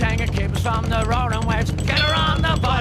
Changa keep us from the roaring waves. Get her on the boat.